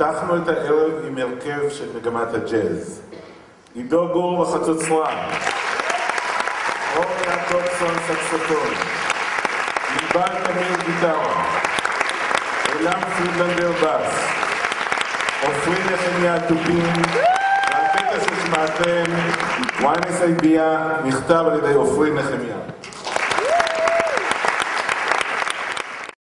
פתחנו את הערב עם הרכב של מגמת הג'אז. עידו גור בחצוצרן, אור יעקובסון סקסופון, ענבל תמיר גיטרה, אלעם פרידלנדר בס, עופרי נחמיה תופים, והקטע ששמעתם, וואנס הידיעה, נכתב על ידי עופרי נחמיה.